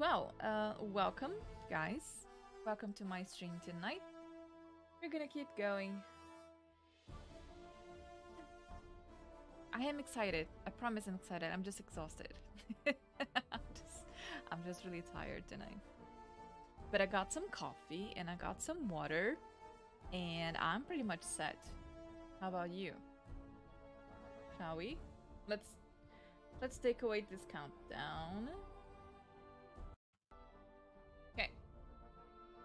Well, uh, welcome, guys. Welcome to my stream tonight. We're gonna keep going. I am excited. I promise I'm excited. I'm just exhausted. I'm just I'm just really tired tonight. But I got some coffee and I got some water and I'm pretty much set. How about you? Shall we? Let's let's take away this countdown.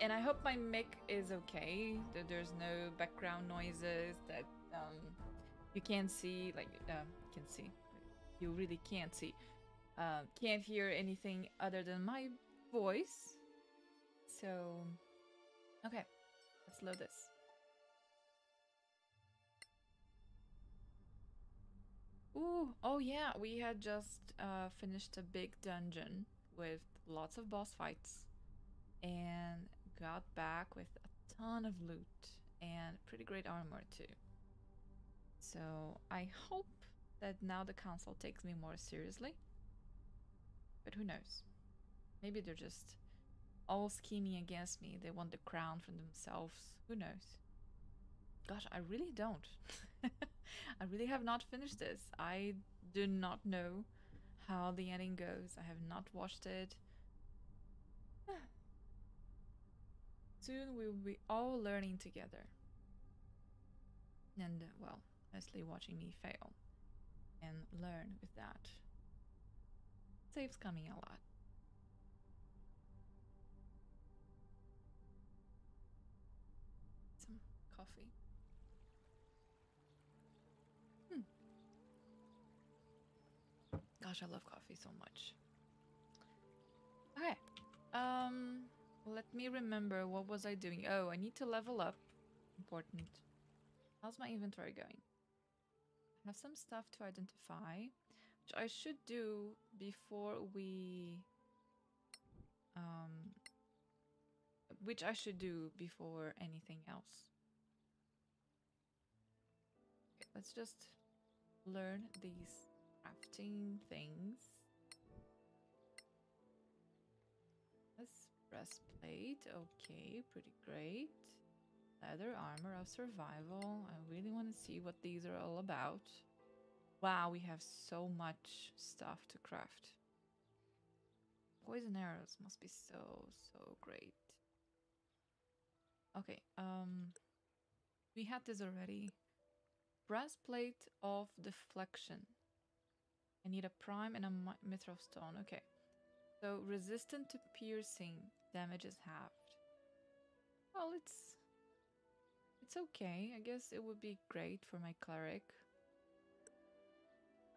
And I hope my mic is okay. That there's no background noises that um you can't see like uh, can see you really can't see. Uh, can't hear anything other than my voice. So okay let's load this. Ooh, oh yeah, we had just uh, finished a big dungeon with lots of boss fights. And got back with a ton of loot and pretty great armor too. So I hope that now the council takes me more seriously. But who knows? Maybe they're just all scheming against me. They want the crown for themselves. Who knows? Gosh, I really don't. I really have not finished this. I do not know how the ending goes. I have not watched it. Soon we will be all learning together. And, uh, well, mostly watching me fail and learn with that. Saves coming a lot. Some coffee. Hmm. Gosh, I love coffee so much. Okay. Um, let me remember what was I doing. Oh, I need to level up. Important. How's my inventory going? I have some stuff to identify, which I should do before we... Um, which I should do before anything else. Okay, let's just learn these crafting things. Breastplate, okay, pretty great. Leather armor of survival. I really want to see what these are all about. Wow, we have so much stuff to craft. Poison arrows must be so, so great. Okay, um... We had this already. Breastplate of deflection. I need a prime and a mithril stone. Okay. So resistant to piercing. Damage is halved. Well, it's it's okay. I guess it would be great for my cleric.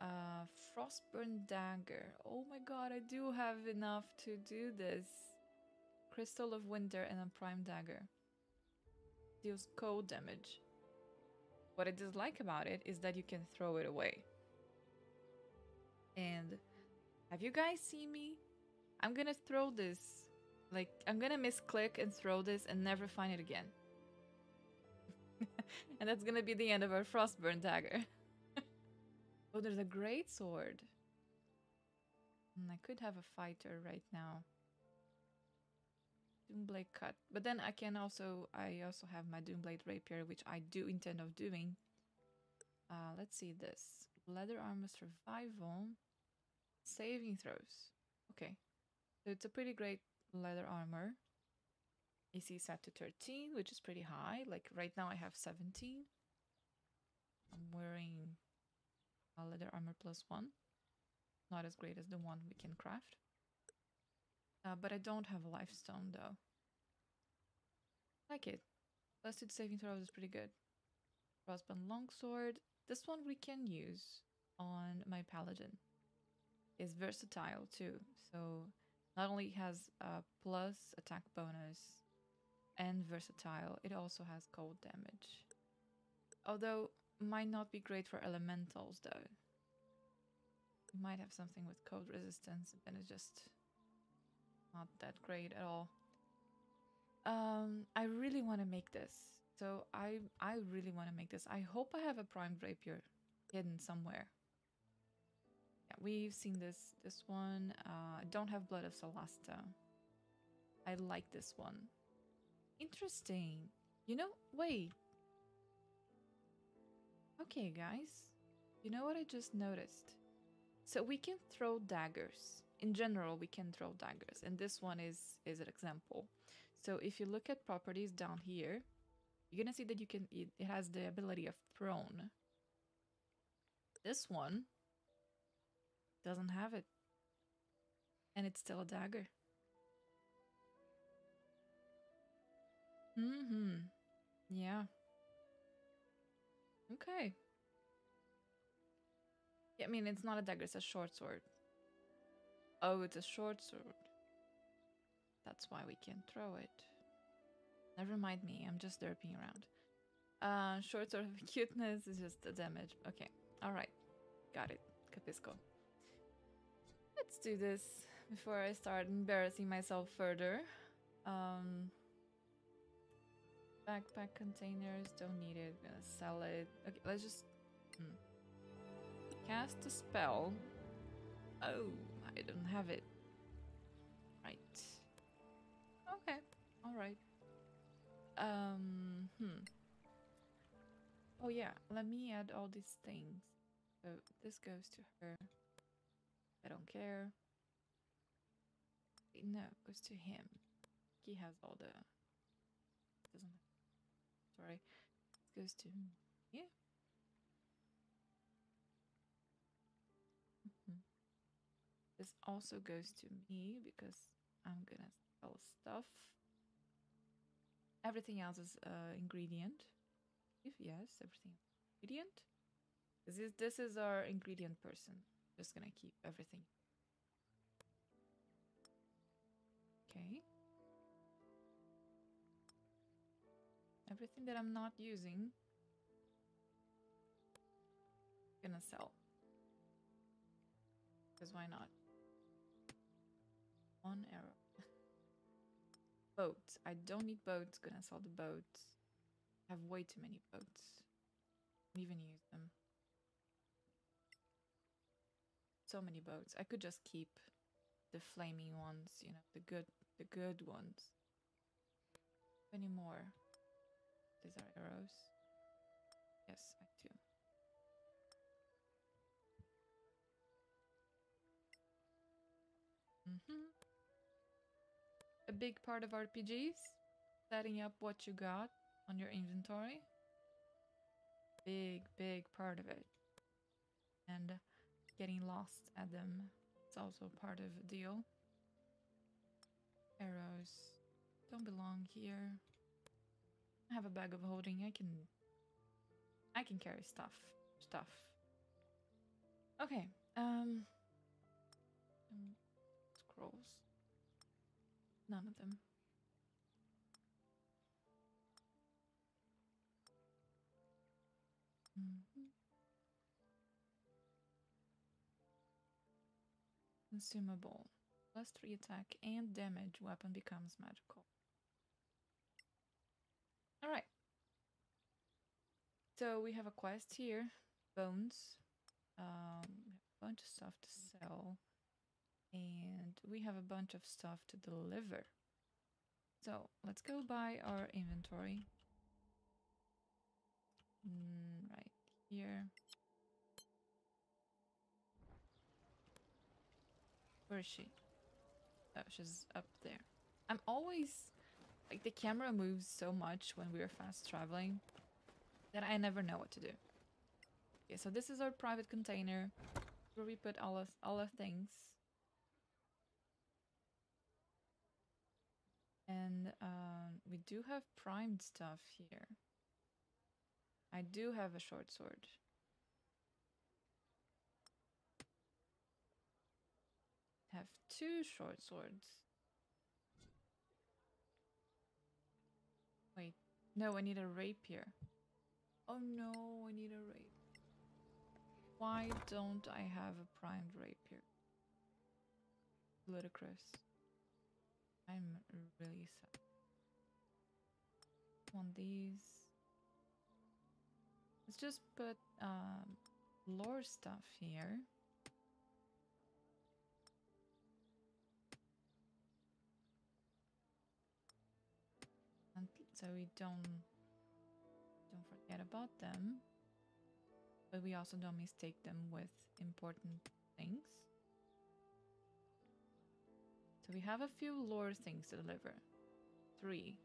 Uh, Frostburn Dagger. Oh my god, I do have enough to do this. Crystal of Winter and a Prime Dagger. Deals cold damage. What I dislike about it is that you can throw it away. And have you guys seen me? I'm gonna throw this. Like, I'm gonna misclick and throw this and never find it again. and that's gonna be the end of our Frostburn dagger. oh, there's a great sword. And I could have a fighter right now. Doomblade cut. But then I can also, I also have my Doomblade rapier, which I do intend of doing. Uh, let's see this. Leather armor survival. Saving throws. Okay. So it's a pretty great leather armor. AC set to 13, which is pretty high. Like right now I have 17. I'm wearing a leather armor plus one. Not as great as the one we can craft. Uh, but I don't have a life stone though. Like it. Busted saving throws is pretty good. Crossbone longsword. This one we can use on my paladin. Is versatile too. So not only has a plus attack bonus and versatile. It also has cold damage. Although, might not be great for elementals though. Might have something with cold resistance and it's just not that great at all. Um, I really want to make this. So I I really want to make this. I hope I have a prime rapier hidden somewhere. We've seen this this one. Uh, don't have Blood of Solasta. I like this one. Interesting. You know, wait. Okay, guys. You know what I just noticed? So we can throw daggers. In general, we can throw daggers, and this one is is an example. So if you look at properties down here, you're gonna see that you can it, it has the ability of thrown. This one doesn't have it. And it's still a dagger. Mm-hmm. Yeah. Okay. Yeah, I mean, it's not a dagger, it's a short sword. Oh, it's a short sword. That's why we can't throw it. Never mind me, I'm just derping around. Uh, short sword of cuteness is just a damage. Okay, alright. Got it. Capisco. Let's do this before I start embarrassing myself further. Um, backpack containers, don't need it. Gonna sell it. Okay, let's just hmm. cast a spell. Oh, I don't have it. Right. Okay. All right. Um. Hmm. Oh yeah. Let me add all these things. So this goes to her. I don't care. No, it goes to him. He has all the. Doesn't. Sorry. It goes to him. yeah. Mhm. This also goes to me because I'm gonna sell stuff. Everything else is uh, ingredient. If yes, everything ingredient. This is this is our ingredient person. Just gonna keep everything. Okay. Everything that I'm not using, gonna sell. Because why not? One arrow. boats. I don't need boats. Gonna sell the boats. I have way too many boats. Don't even use them. So many boats. I could just keep the flaming ones, you know, the good the good ones. Any more? These are arrows. Yes, I do. Mm-hmm. A big part of RPGs, setting up what you got on your inventory. Big, big part of it. And getting lost at them. It's also part of the deal. Arrows don't belong here. I have a bag of holding. I can I can carry stuff. Stuff. Okay. Um, um scrolls. None of them. Consumable. Plus 3 attack and damage. Weapon becomes magical. Alright. So we have a quest here. Bones. Um, a bunch of stuff to sell. And we have a bunch of stuff to deliver. So let's go by our inventory. Mm, right here. Where is she? Oh, she's up there. I'm always like the camera moves so much when we're fast traveling that I never know what to do. Okay, so this is our private container where we put all of all of things. And um, we do have primed stuff here. I do have a short sword. I have two short swords. Wait, no, I need a rapier. Oh no, I need a rapier. Why don't I have a primed rapier? Ludicrous. I'm really sad. Want these. Let's just put um, lore stuff here. So we don't don't forget about them. But we also don't mistake them with important things. So we have a few lore things to deliver. Three.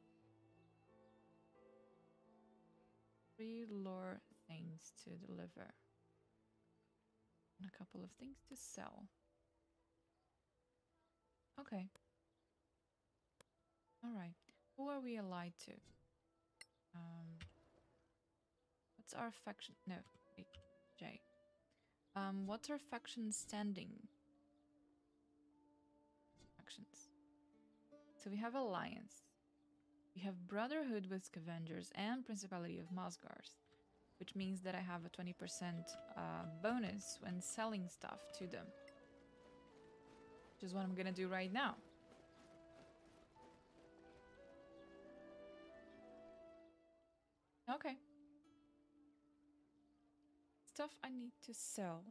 Three lore things to deliver. And a couple of things to sell. Okay. Alright. Who are we allied to? Um What's our faction no, wait, J. Um, what's our faction standing? Factions. So we have Alliance. We have Brotherhood with Scavengers and Principality of Mosgars, which means that I have a 20% uh, bonus when selling stuff to them. Which is what I'm gonna do right now. Okay. Stuff I need to sell.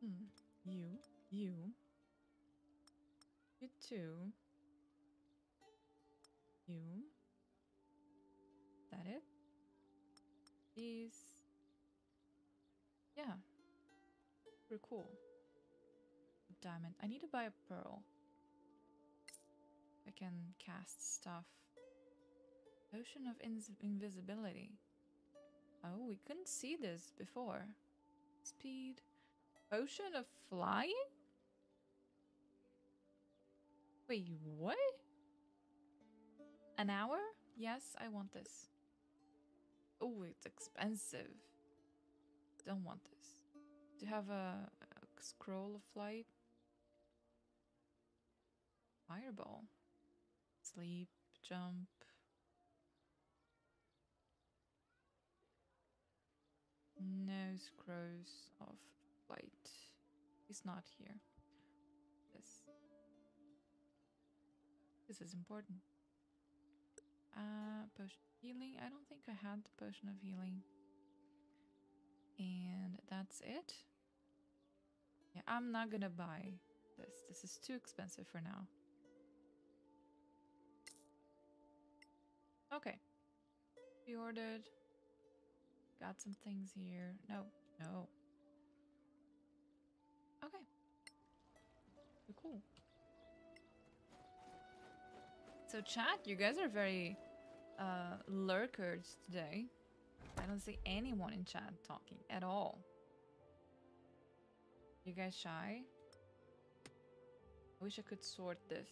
Hmm. You. You. You too. You. That it? These. Yeah. Pretty cool. Diamond. I need to buy a pearl. I can cast stuff. Potion of invisibility. Oh, we couldn't see this before. Speed. Potion of flying? Wait, what? An hour? Yes, I want this. Oh, it's expensive. Don't want this. Do you have a, a scroll of flight? Fireball. Sleep, jump. No scrolls of light. He's not here. This. This is important. Uh, potion healing. I don't think I had the potion of healing. And that's it. Yeah, I'm not gonna buy this. This is too expensive for now. Okay. We ordered. Got some things here. No, no. Okay. Cool. So chat, you guys are very uh lurkers today. I don't see anyone in chat talking at all. You guys shy? I wish I could sort this.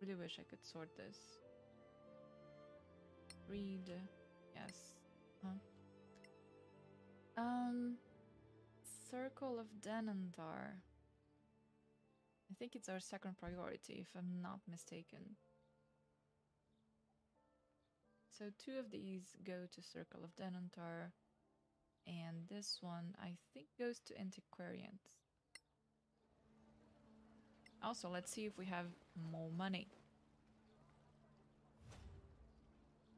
Really wish I could sort this. Read. Yes. Huh? Um. Circle of Danantar. I think it's our second priority, if I'm not mistaken. So two of these go to Circle of Danantar, and this one I think goes to Antiquarians. Also, let's see if we have more money.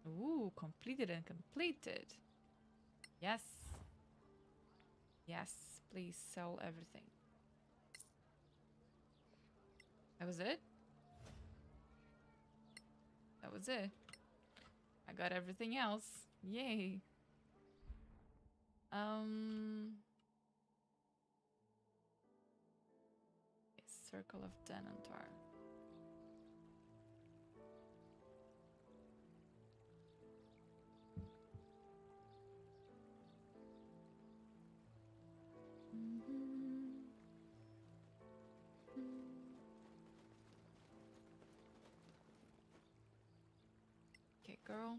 Ooh, completed and completed. Yes. Yes, please sell everything. That was it? That was it. I got everything else. Yay. Um... Circle of Danantar. Girl.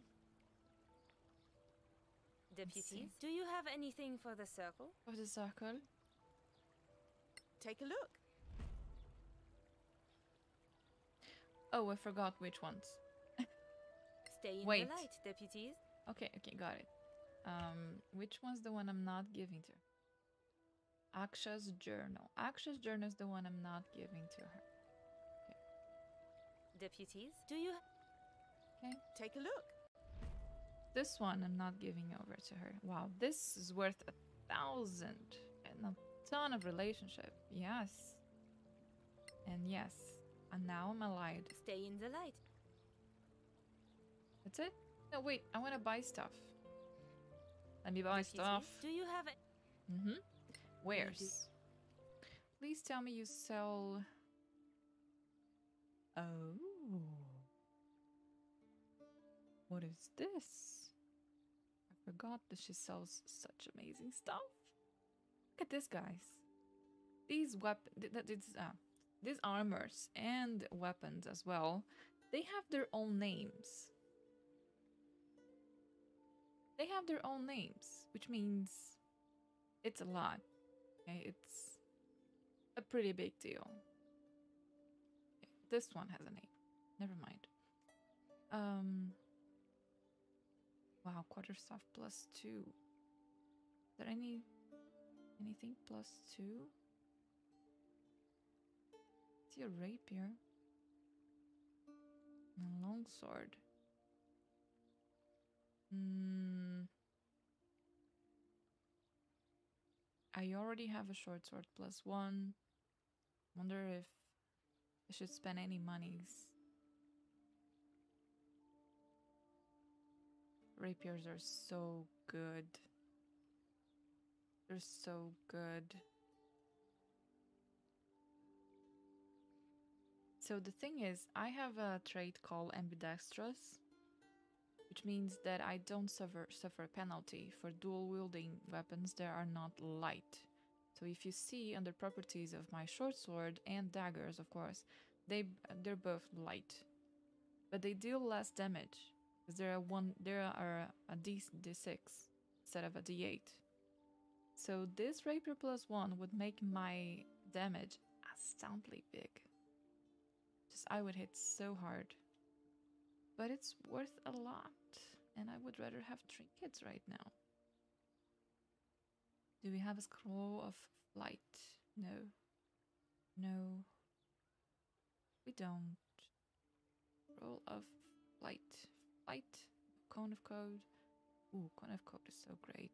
Deputies, do you have anything for the circle? For the circle. Take a look. Oh, I forgot which ones. Stay in Wait. the light, deputies. Okay, okay, got it. Um, which one's the one I'm not giving to? Aksha's journal. Aksha's journal is the one I'm not giving to her. Deputies, do you Okay. take a look? This one I'm not giving over to her. Wow, this is worth a thousand and a ton of relationship. Yes. And yes. And now I'm allied. Stay in the light. That's it? No, wait, I want to buy stuff. Let me buy Deputies, stuff. Do you have a- Mm-hmm. Where's? Please tell me you sell. Oh. What is this? I forgot that she sells such amazing stuff. Look at this, guys. These weapons, uh, these armors and weapons as well. They have their own names. They have their own names, which means it's a lot. Okay, it's a pretty big deal. This one has a name. Never mind. Um. Wow, quarterstaff plus two. Is there any anything plus two? See a rapier. And a longsword. Hmm. I already have a short sword plus one. Wonder if I should spend any monies. Rapiers are so good. They're so good. So the thing is, I have a trait called ambidextrous, which means that I don't suffer suffer a penalty for dual wielding weapons that are not light. So if you see under properties of my short sword and daggers, of course, they they're both light, but they deal less damage because there are one there are a d d6 instead of a d8. So this rapier plus one would make my damage astoundingly big. Just I would hit so hard. But it's worth a lot, and I would rather have trinkets right now. Do we have a scroll of flight? No. No. We don't. Scroll of flight. Flight. Cone of cold. Ooh, cone of cold is so great.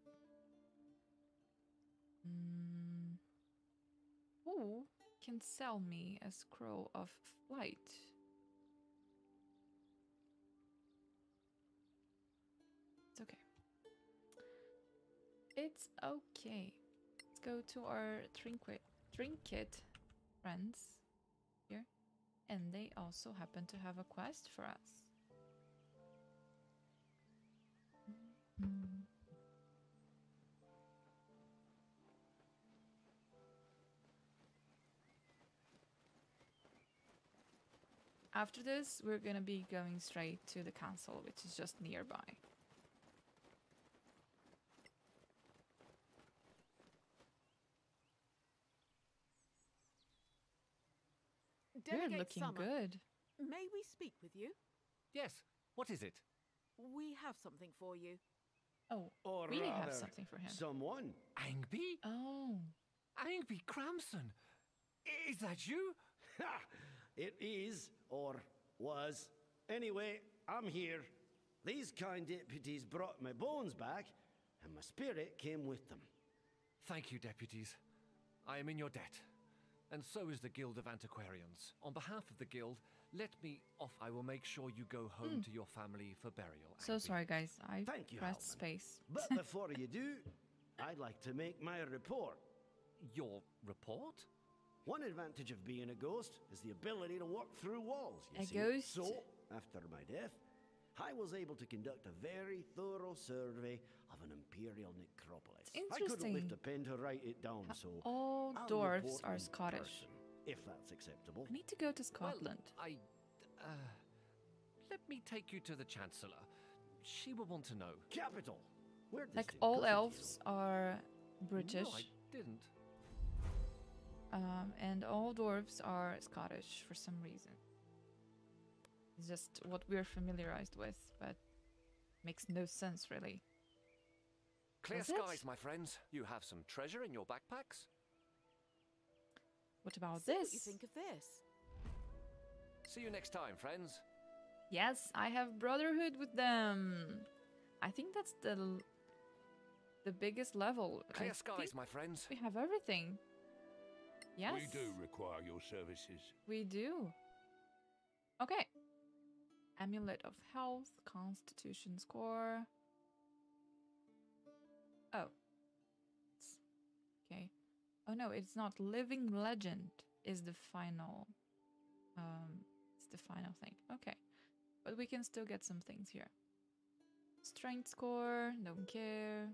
Mm. Who can sell me a scroll of flight? It's okay. It's okay. Let's go to our trinket trinket friends here. And they also happen to have a quest for us. Mm. After this, we're gonna be going straight to the castle, which is just nearby. You're looking Summer, good. May we speak with you? Yes. What is it? We have something for you. Oh, Or we have something for him. Someone. Angby? Oh, Angby Cramson? Is that you? Ha! It is, or was. Anyway, I'm here. These kind deputies brought my bones back, and my spirit came with them. Thank you, deputies. I am in your debt. And so is the Guild of Antiquarians. On behalf of the Guild, let me off. I will make sure you go home hmm. to your family for burial. so Angby. sorry, guys. I Thank you, pressed Halman. space. But before you do, I'd like to make my report. Your report? One advantage of being a ghost is the ability to walk through walls. You A see. ghost? So, after my death, I was able to conduct a very thorough survey of an imperial necropolis. Interesting. I couldn't lift a pen to write it down, so All I'll dwarves are Scottish. person, if that's acceptable. I need to go to Well, Scotland. I. Uh, let me take you to the Chancellor. She will want to know. Capital. Where like it all go to elves are British, No, I didn't. um, and all dwarves are Scottish for some reason. It's just what we're familiarized with, but makes no sense really. Clear Does it? skies, my friends. You have some treasure in your backpacks. What about See this? what you think of this? See you next time, friends. Yes, I have brotherhood with them. I think that's the the biggest level. Clear I skies, my friends. we have everything. Yes, We do require your services. We do. Okay. Amulet of Health, Constitution score. Oh. Oh no, it's not. Living Legend is the final. Um, it's the final thing. Okay. But we can still get some things here. Strength score, don't care.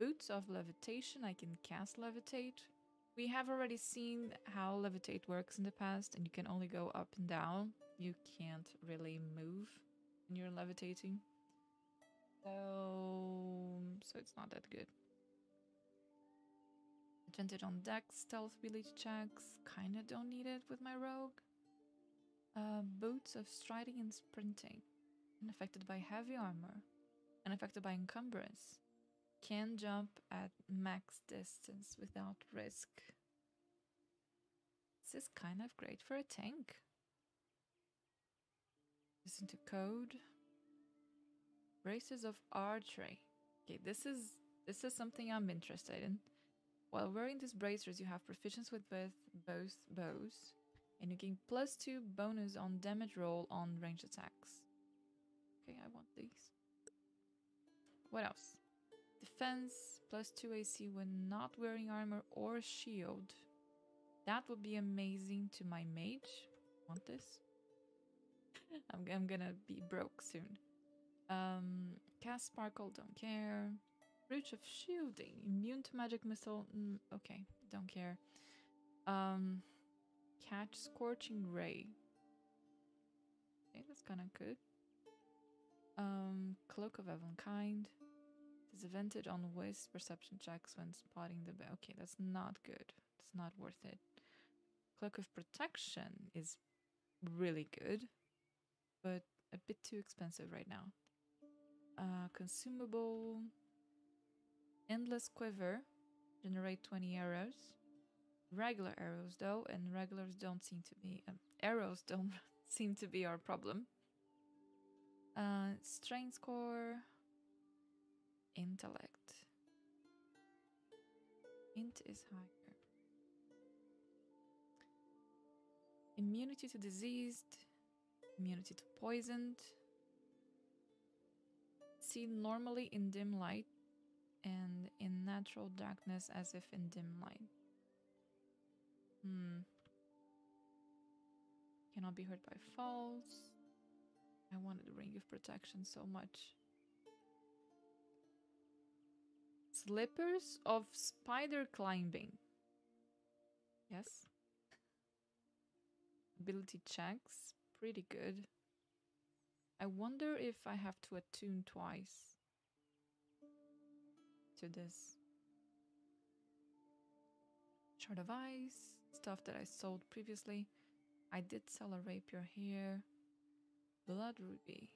Boots of Levitation, I can cast Levitate. We have already seen how Levitate works in the past, and you can only go up and down. You can't really move when you're levitating. So, so it's not that good. Advantage on dex, stealth ability checks. Kinda don't need it with my rogue. Uh, boots of striding and sprinting. Unaffected by heavy armor. Unaffected by encumbrance. Can jump at max distance without risk. This is kind of great for a tank. Listen to code. Bracers of archery. Okay, this is this is something I'm interested in. While wearing these bracers, you have proficiency with both both bows, and you gain plus two bonus on damage roll on ranged attacks. Okay, I want these. What else? Defense plus two AC when not wearing armor or shield. That would be amazing to my mage. Want this? I'm, I'm gonna be broke soon. Um, cast sparkle, don't care. Brooch of shielding, immune to magic missile. Mm, okay, don't care. Um, catch scorching ray. Okay, that's kind of good. Um, cloak of Elvenkind. Disadvantage on wisp perception checks when spotting the bear. Okay, that's not good. It's not worth it. Cloak of protection is really good, but a bit too expensive right now. Uh, consumable. Endless quiver. Generate 20 arrows. Regular arrows though, and regulars don't seem to be um, arrows don't seem to be our problem. Uh, strength score. Intellect. Int is higher. Immunity to diseased. Immunity to poisoned. See normally in dim light and in natural darkness as if in dim light. Hmm. Cannot be hurt by falls. I wanted the ring of protection so much. Slippers of spider climbing. Yes. Ability checks. Pretty good. I wonder if I have to attune twice to this. Shard of Ice, stuff that I sold previously. I did sell a rapier here. Blood Ruby.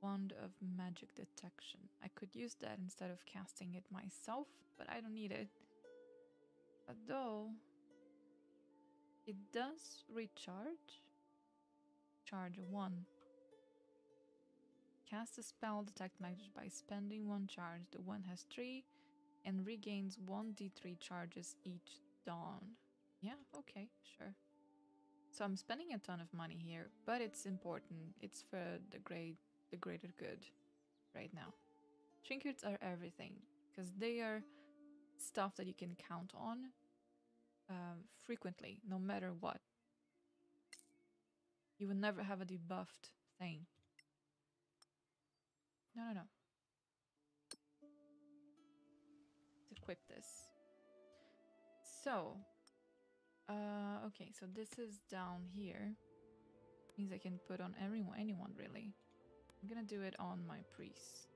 Wand of Magic Detection. I could use that instead of casting it myself, but I don't need it. Although, it does recharge. Charge 1. Cast a spell, detect magic by spending one charge. The one has 3 and regains 1d3 charges each dawn. Yeah, okay, sure. So I'm spending a ton of money here, but it's important. It's for the great the greater good right now. Trinkets are everything because they are stuff that you can count on um, frequently, no matter what. You will never have a debuffed thing. No, no, no. Let's equip this. So, uh, okay, so this is down here. Means I can put on everyone, anyone really. I'm gonna do it on my priest.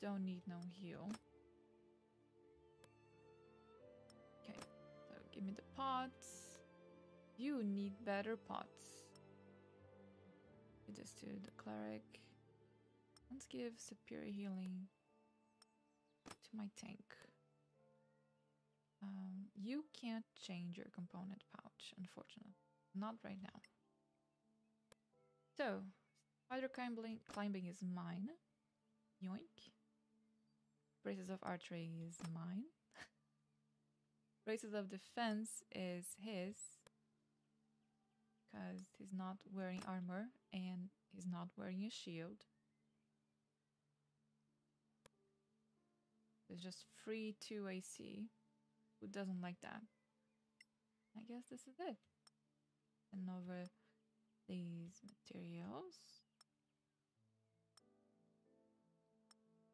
Don't need no heal. Okay, so give me the pots. You need better pots. Give this to the cleric. Let's give superior healing to my tank. Um, you can't change your component pouch, unfortunately. Not right now. So, spider climbing, climbing is mine. Yoink. Bracers of archery is mine. Bracers of defense is his. because he's not wearing armor and he's not wearing a shield. There's just free 2 AC. Who doesn't like that? I guess this is it. And over these materials.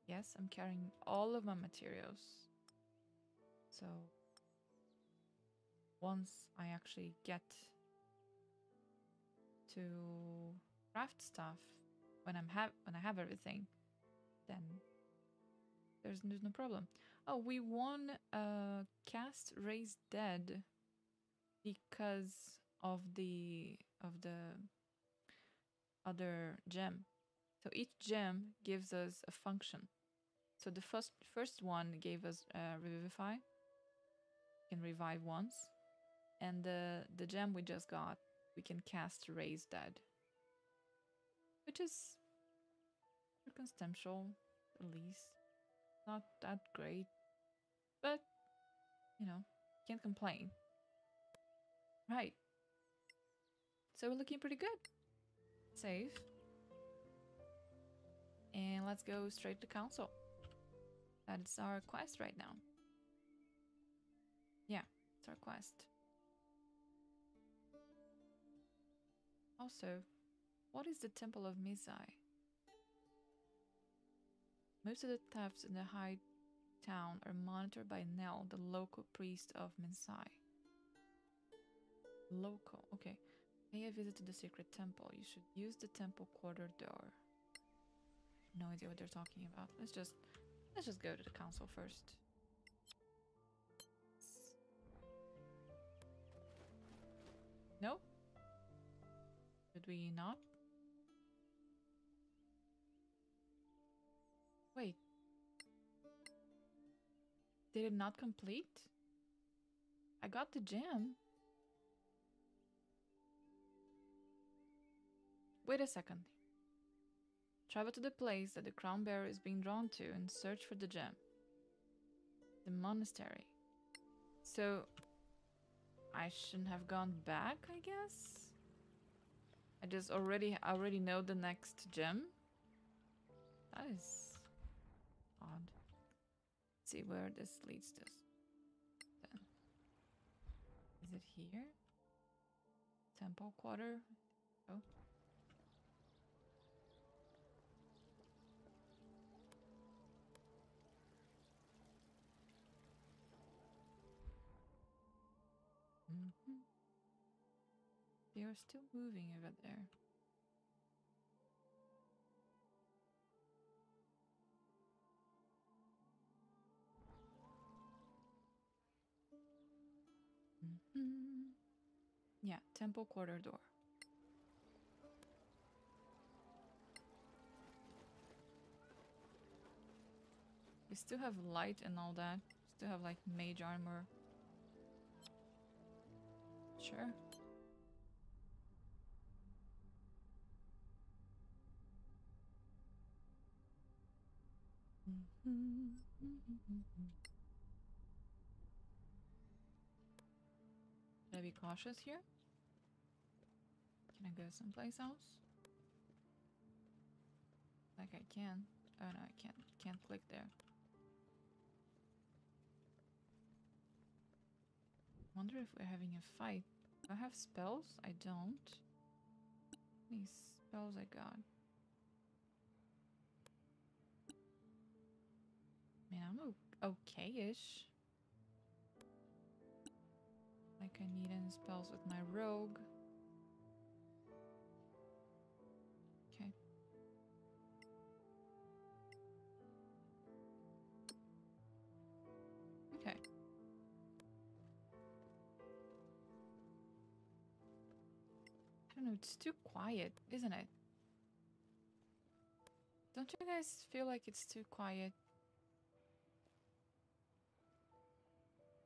Yes, I'm carrying all of my materials. So once I actually get to craft stuff when I'm have when I have everything, then there's, there's no problem. Oh, we won uh cast raise dead because of the of the other gem. So each gem gives us a function. So the first first one gave us uh, revivify. Can revive once, and the the gem we just got, we can cast raise dead, which is circumstantial at least. Not that great, but you know, can't complain. Right. So we're looking pretty good. Save. And let's go straight to council. That's our quest right now. Yeah, it's our quest. Also, what is the Temple of Misaye? Most of the thefts in the high town are monitored by Nell, the local priest of Minsai. Local, okay. Pay a visit to the secret temple. You should use the temple quarter door. No idea what they're talking about. Let's just let's just go to the council first. No? Should we not? Did it not complete? I got the gem. Wait a second. Travel to the place that the crown bearer is being drawn to and search for the gem. The monastery. So, I shouldn't have gone back, I guess? I just already already know the next gem? That is odd. Let's see where this leads us. Then. Is it here? Temple quarter? Oh. Mhm. They are still moving over there. Mhm. Yeah, temple quarter door. We still have light and all that. Still have like mage armor. Sure. Mm-hmm. Mm-hmm. Mm-hmm. I be cautious here? Can I go someplace else? Like I can. Oh no, I can't. Can't click there. Wonder if we're having a fight. Do I have spells? I don't. These spells I got. Man, I'm okay-ish. I need any spells with my rogue. Okay. Okay. I don't know, it's too quiet, isn't it? Don't you guys feel like it's too quiet?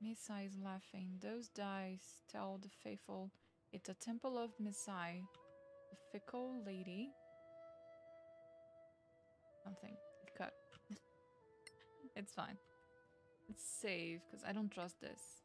Misaye is laughing. Those dice tell the faithful it's a temple of Misaye, the fickle lady. Something. It cut. it's fine. Let's save, because I don't trust this.